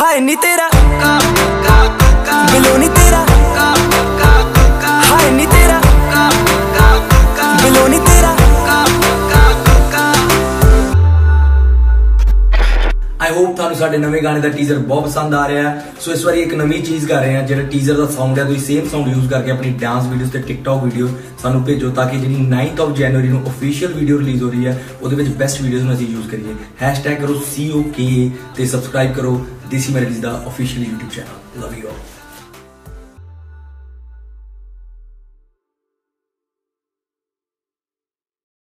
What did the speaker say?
ਹਾਏ ਨੀ ਤੇਰਾ, ਬਿਲੋ ਨੀ ਤੇਰਾ, ਹਾਏ ਨੀ ਤੇਰਾ, ਬਿਲੋ ਨੀ ਤੇਰਾ। ਆਈ ਹੋਪ ਤੁਹਾਨੂੰ ਸਾਡੇ ਨਵੇਂ ਗਾਣੇ ਦਾ ਟੀਜ਼ਰ ਬਹੁਤ ਪਸੰਦ ਆ ਰਿਹਾ ਹੈ। ਸੋ ਇਸ ਵਾਰੀ ਇੱਕ ਨਵੀਂ ਚੀਜ਼ ਕਰ ਰਹੇ ਹਾਂ, ਜਿਹੜਾ ਟੀਜ਼ਰ ਦਾ ਸਾਊਂਡ ਹੈ, ਤੁਸੀਂ ਸੇਮ ਸਾਊਂਡ ਯੂਜ਼ ਕਰਕੇ ਆਪਣੀ ਡਾਂਸ ਵੀਡੀਓਜ਼ ਤੇ ਟਿਕਟੌਕ ਵੀਡੀਓ ਸਾਨੂੰ ਭੇਜੋ ਤਾਂ ਕਿ ਜਿਹੜੀ 9th ਆਫ ਜਨਵਰੀ ਨੂੰ ਅਫੀਸ਼ੀਅਲ ਵੀਡੀਓ ਰਿਲੀਜ਼ ਹੋ ਰਹੀ ਹੈ, ਉਹਦੇ ਵਿੱਚ ਬੈਸਟ ਵੀਡੀਓਜ਼ ਨੂੰ ਅਸੀਂ ਯੂਜ਼ ਕਰੀਏ। ਹੈਸ਼ਟੈਗ ਕਰੋ COK ਤੇ ਸਬਸਕ੍ਰਾਈਬ ਕਰੋ। This is the official YouTube channel. Love you all.